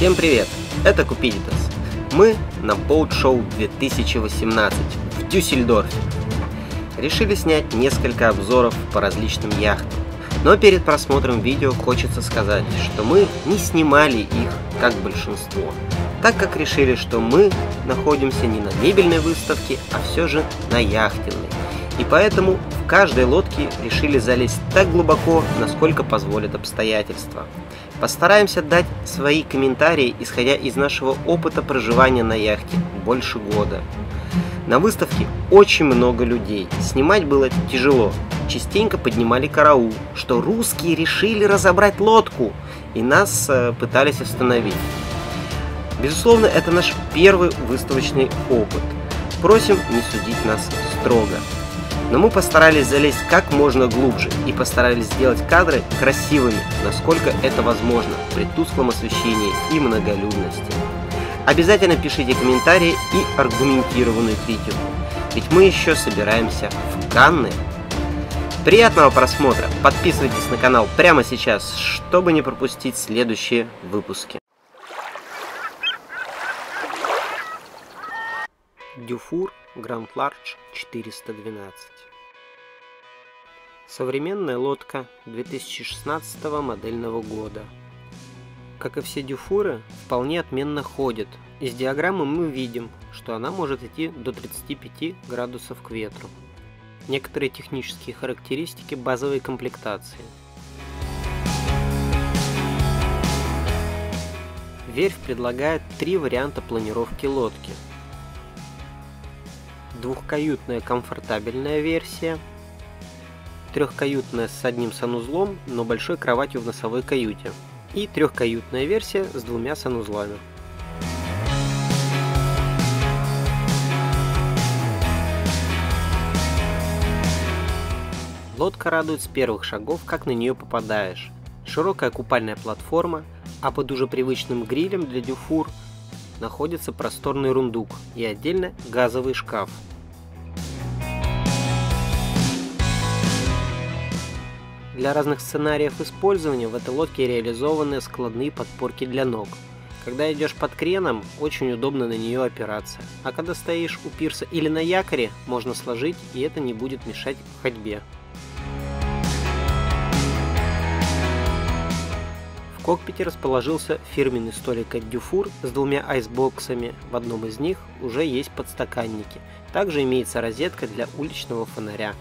Всем привет! Это Купидитас. Мы на Boat Show 2018 в Дюссельдорфе. Решили снять несколько обзоров по различным яхтам. Но перед просмотром видео хочется сказать, что мы не снимали их, как большинство, так как решили, что мы находимся не на мебельной выставке, а все же на яхтенной. И поэтому в каждой лодке решили залезть так глубоко, насколько позволят обстоятельства. Постараемся дать свои комментарии, исходя из нашего опыта проживания на яхте больше года. На выставке очень много людей, снимать было тяжело. Частенько поднимали караул, что русские решили разобрать лодку, и нас э, пытались остановить. Безусловно, это наш первый выставочный опыт. Просим не судить нас строго. Но мы постарались залезть как можно глубже и постарались сделать кадры красивыми, насколько это возможно при тусклом освещении и многолюдности. Обязательно пишите комментарии и аргументированную критику, ведь мы еще собираемся в Канны. Приятного просмотра! Подписывайтесь на канал прямо сейчас, чтобы не пропустить следующие выпуски. Дюфур Grand Large 412 Современная лодка 2016 модельного года. Как и все дюфуры, вполне отменно ходит. Из диаграммы мы видим, что она может идти до 35 градусов к ветру. Некоторые технические характеристики базовой комплектации. Верфь предлагает три варианта планировки лодки – двухкаютная комфортабельная версия, трехкаютная с одним санузлом, но большой кроватью в носовой каюте, и трехкаютная версия с двумя санузлами. Лодка радует с первых шагов, как на нее попадаешь. Широкая купальная платформа, а под уже привычным грилем для дюфур находится просторный рундук и отдельно газовый шкаф – Для разных сценариев использования в этой лодке реализованы складные подпорки для ног. Когда идешь под креном, очень удобно на нее опираться. А когда стоишь у пирса или на якоре, можно сложить, и это не будет мешать ходьбе. В кокпите расположился фирменный столик от Дюфур с двумя айсбоксами. В одном из них уже есть подстаканники. Также имеется розетка для уличного фонаря.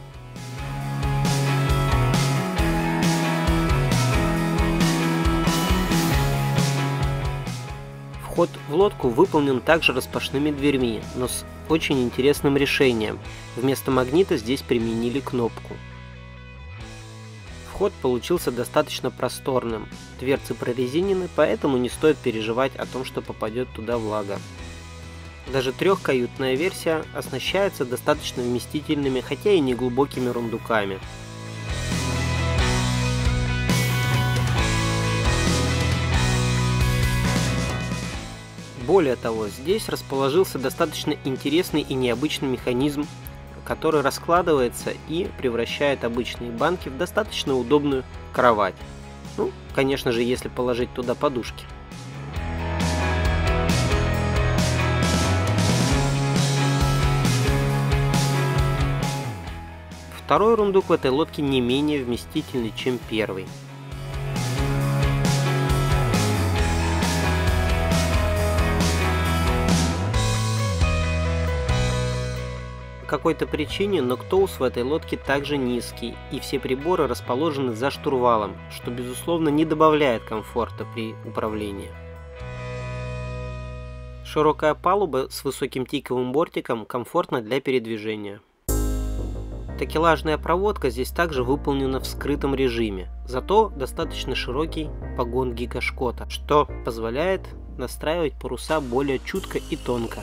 Вход в лодку выполнен также распашными дверьми, но с очень интересным решением. Вместо магнита здесь применили кнопку. Вход получился достаточно просторным. Дверцы прорезинены, поэтому не стоит переживать о том, что попадет туда влага. Даже трехкаютная версия оснащается достаточно вместительными, хотя и неглубокими рундуками. Более того, здесь расположился достаточно интересный и необычный механизм, который раскладывается и превращает обычные банки в достаточно удобную кровать. Ну, конечно же, если положить туда подушки. Второй рундук в этой лодке не менее вместительный, чем первый. Какой-то причине ноктоус в этой лодке также низкий, и все приборы расположены за штурвалом, что безусловно не добавляет комфорта при управлении. Широкая палуба с высоким тиковым бортиком комфортна для передвижения. Такелажная проводка здесь также выполнена в скрытом режиме, зато достаточно широкий погон гигашкота, что позволяет настраивать паруса более чутко и тонко.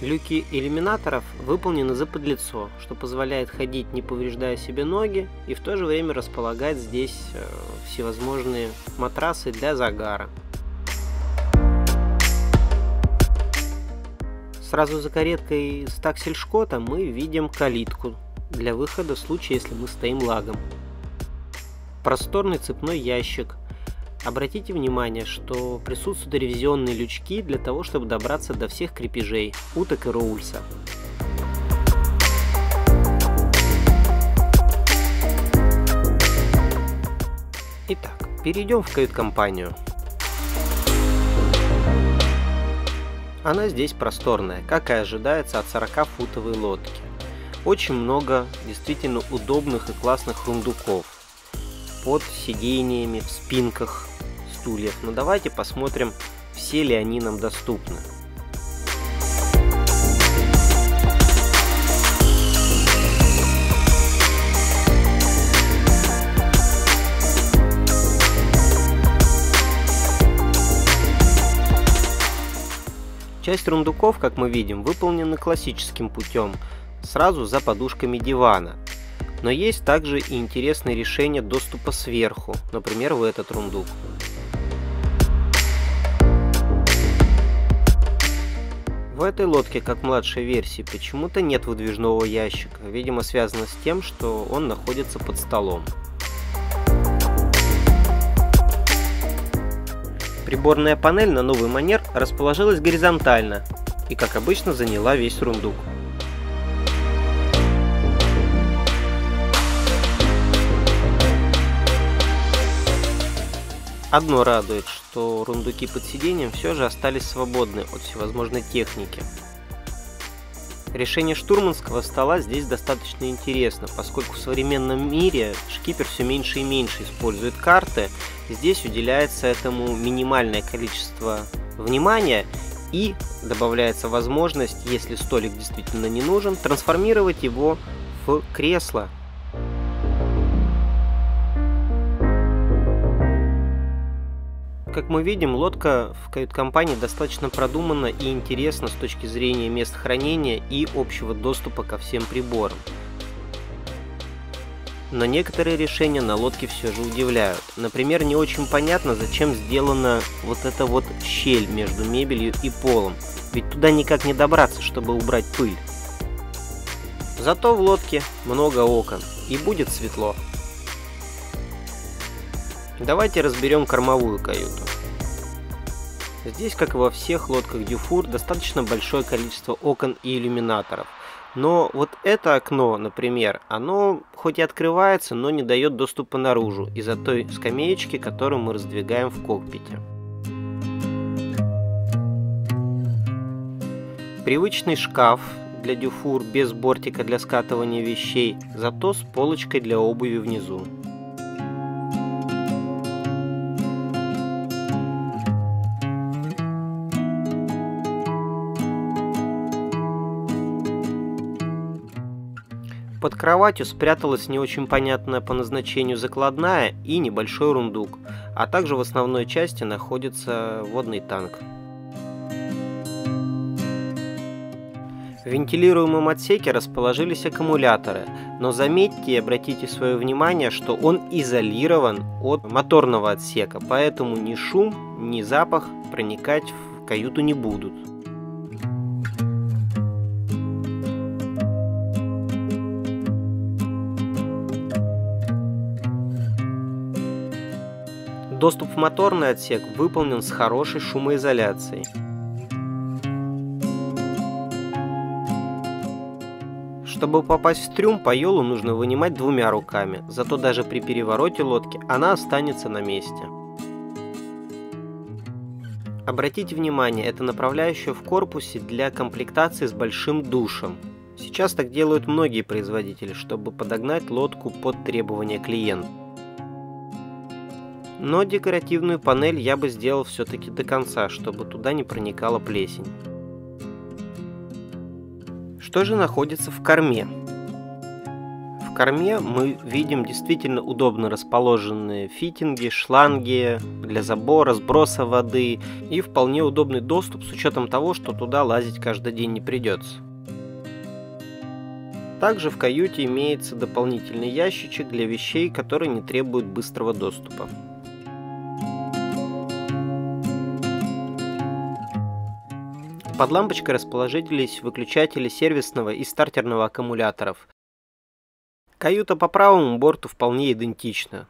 Люки иллюминаторов выполнены заподлицо, что позволяет ходить не повреждая себе ноги и в то же время располагать здесь э, всевозможные матрасы для загара. Сразу за кареткой с таксельшкота мы видим калитку для выхода в случае, если мы стоим лагом. Просторный цепной ящик, Обратите внимание, что присутствуют ревизионные лючки для того, чтобы добраться до всех крепежей, уток и роульса. Итак, перейдем в кают-компанию. Она здесь просторная, как и ожидается от 40-футовой лодки. Очень много действительно удобных и классных рундуков под сидениями, в спинках стульев. Но давайте посмотрим, все ли они нам доступны. Часть рундуков, как мы видим, выполнены классическим путем, сразу за подушками дивана. Но есть также и интересные решения доступа сверху, например, в этот рундук. Этой лодке, как младшей версии, почему-то нет выдвижного ящика, видимо связано с тем, что он находится под столом. Приборная панель на новый манер расположилась горизонтально и, как обычно, заняла весь рундук. Одно радует, что рундуки под сиденьем все же остались свободны от всевозможной техники. Решение штурманского стола здесь достаточно интересно, поскольку в современном мире шкипер все меньше и меньше использует карты, здесь уделяется этому минимальное количество внимания и добавляется возможность, если столик действительно не нужен, трансформировать его в кресло. Как мы видим, лодка в кают-компании достаточно продумана и интересна с точки зрения мест хранения и общего доступа ко всем приборам. Но некоторые решения на лодке все же удивляют. Например, не очень понятно, зачем сделана вот эта вот щель между мебелью и полом. Ведь туда никак не добраться, чтобы убрать пыль. Зато в лодке много окон и будет светло. Давайте разберем кормовую каюту. Здесь, как и во всех лодках Дюфур, достаточно большое количество окон и иллюминаторов. Но вот это окно, например, оно хоть и открывается, но не дает доступа наружу из-за той скамеечки, которую мы раздвигаем в кокпите. Привычный шкаф для дюфур без бортика для скатывания вещей, зато с полочкой для обуви внизу. Под кроватью спряталась не очень понятная по назначению закладная и небольшой рундук, а также в основной части находится водный танк. В вентилируемом отсеке расположились аккумуляторы, но заметьте и обратите свое внимание, что он изолирован от моторного отсека, поэтому ни шум, ни запах проникать в каюту не будут. Доступ в моторный отсек выполнен с хорошей шумоизоляцией. Чтобы попасть в трюм, по елу нужно вынимать двумя руками, зато даже при перевороте лодки она останется на месте. Обратите внимание, это направляющая в корпусе для комплектации с большим душем. Сейчас так делают многие производители, чтобы подогнать лодку под требования клиента. Но декоративную панель я бы сделал все-таки до конца, чтобы туда не проникала плесень. Что же находится в корме? В корме мы видим действительно удобно расположенные фитинги, шланги для забора, сброса воды и вполне удобный доступ с учетом того, что туда лазить каждый день не придется. Также в каюте имеется дополнительный ящичек для вещей, которые не требуют быстрого доступа. Под лампочкой расположились выключатели сервисного и стартерного аккумуляторов. Каюта по правому борту вполне идентична.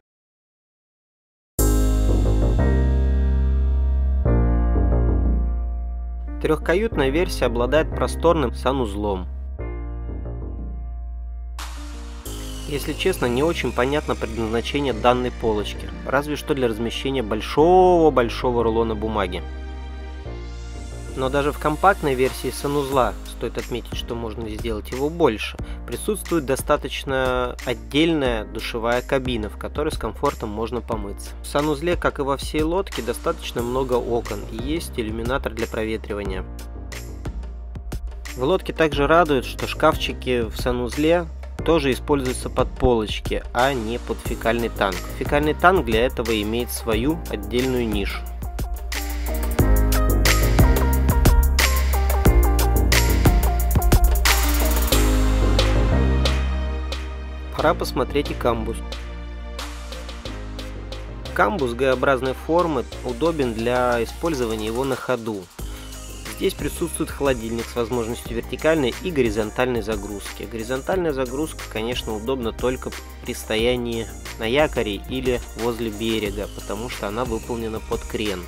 Трехкаютная версия обладает просторным санузлом. Если честно, не очень понятно предназначение данной полочки, разве что для размещения большого-большого рулона бумаги. Но даже в компактной версии санузла, стоит отметить, что можно сделать его больше, присутствует достаточно отдельная душевая кабина, в которой с комфортом можно помыться. В санузле, как и во всей лодке, достаточно много окон и есть иллюминатор для проветривания. В лодке также радует, что шкафчики в санузле тоже используются под полочки, а не под фекальный танк. Фекальный танк для этого имеет свою отдельную нишу. Пора посмотреть и камбус. Камбус Г-образной формы удобен для использования его на ходу. Здесь присутствует холодильник с возможностью вертикальной и горизонтальной загрузки. Горизонтальная загрузка, конечно, удобна только при стоянии на якоре или возле берега, потому что она выполнена под крен.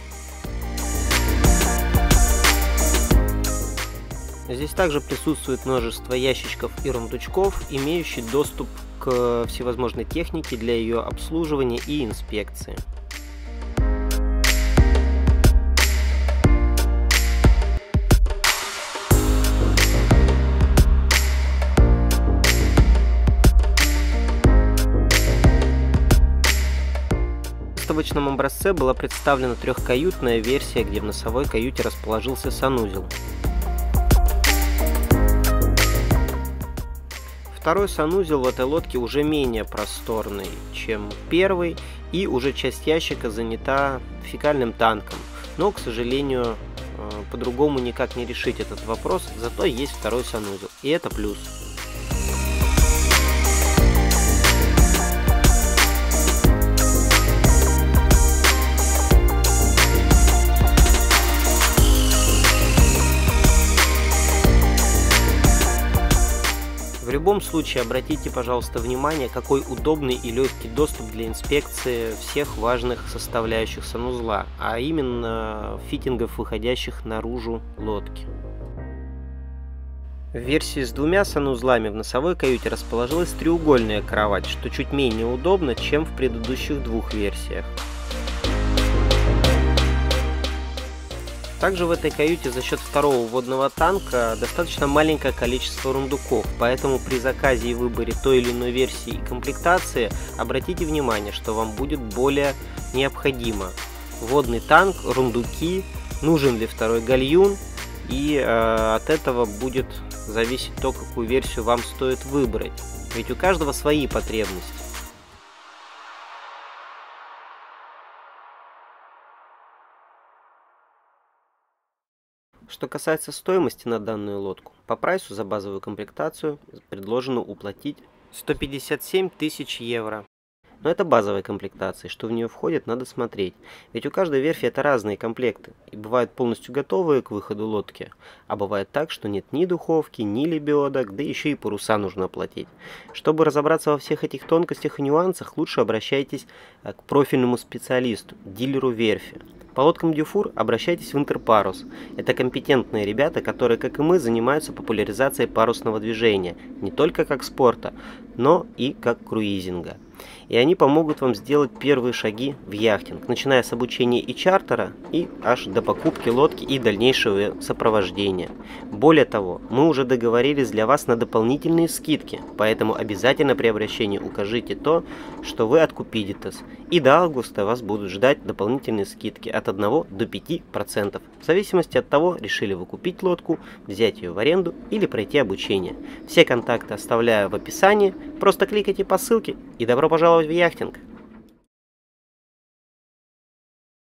Здесь также присутствует множество ящичков и рундучков, имеющие доступ к всевозможной технике для ее обслуживания и инспекции. В выставочном образце была представлена трехкаютная версия, где в носовой каюте расположился санузел. Второй санузел в этой лодке уже менее просторный, чем первый, и уже часть ящика занята фекальным танком. Но, к сожалению, э, по-другому никак не решить этот вопрос, зато есть второй санузел, и это плюс. Любом случае обратите, пожалуйста, внимание, какой удобный и легкий доступ для инспекции всех важных составляющих санузла, а именно фитингов, выходящих наружу лодки. В версии с двумя санузлами в носовой каюте расположилась треугольная кровать, что чуть менее удобно, чем в предыдущих двух версиях. Также в этой каюте за счет второго водного танка достаточно маленькое количество рундуков, поэтому при заказе и выборе той или иной версии и комплектации обратите внимание, что вам будет более необходимо. Водный танк, рундуки, нужен ли второй гальюн и э, от этого будет зависеть то, какую версию вам стоит выбрать. Ведь у каждого свои потребности. Что касается стоимости на данную лодку, по прайсу за базовую комплектацию предложено уплатить 157 тысяч евро. Но это базовая комплектация, что в нее входит, надо смотреть. Ведь у каждой верфи это разные комплекты, и бывают полностью готовые к выходу лодки, а бывает так, что нет ни духовки, ни лебедок, да еще и паруса нужно оплатить. Чтобы разобраться во всех этих тонкостях и нюансах, лучше обращайтесь э, к профильному специалисту, дилеру верфи. По лодкам Дюфур обращайтесь в Интерпарус. Это компетентные ребята, которые, как и мы, занимаются популяризацией парусного движения, не только как спорта, но и как круизинга и они помогут вам сделать первые шаги в яхтинг, начиная с обучения и чартера, и аж до покупки лодки и дальнейшего сопровождения. Более того, мы уже договорились для вас на дополнительные скидки, поэтому обязательно при обращении укажите то, что вы от Купидитас, и до августа вас будут ждать дополнительные скидки от 1 до 5%, в зависимости от того, решили вы купить лодку, взять ее в аренду или пройти обучение. Все контакты оставляю в описании, просто кликайте по ссылке. И добро пожаловать в яхтинг!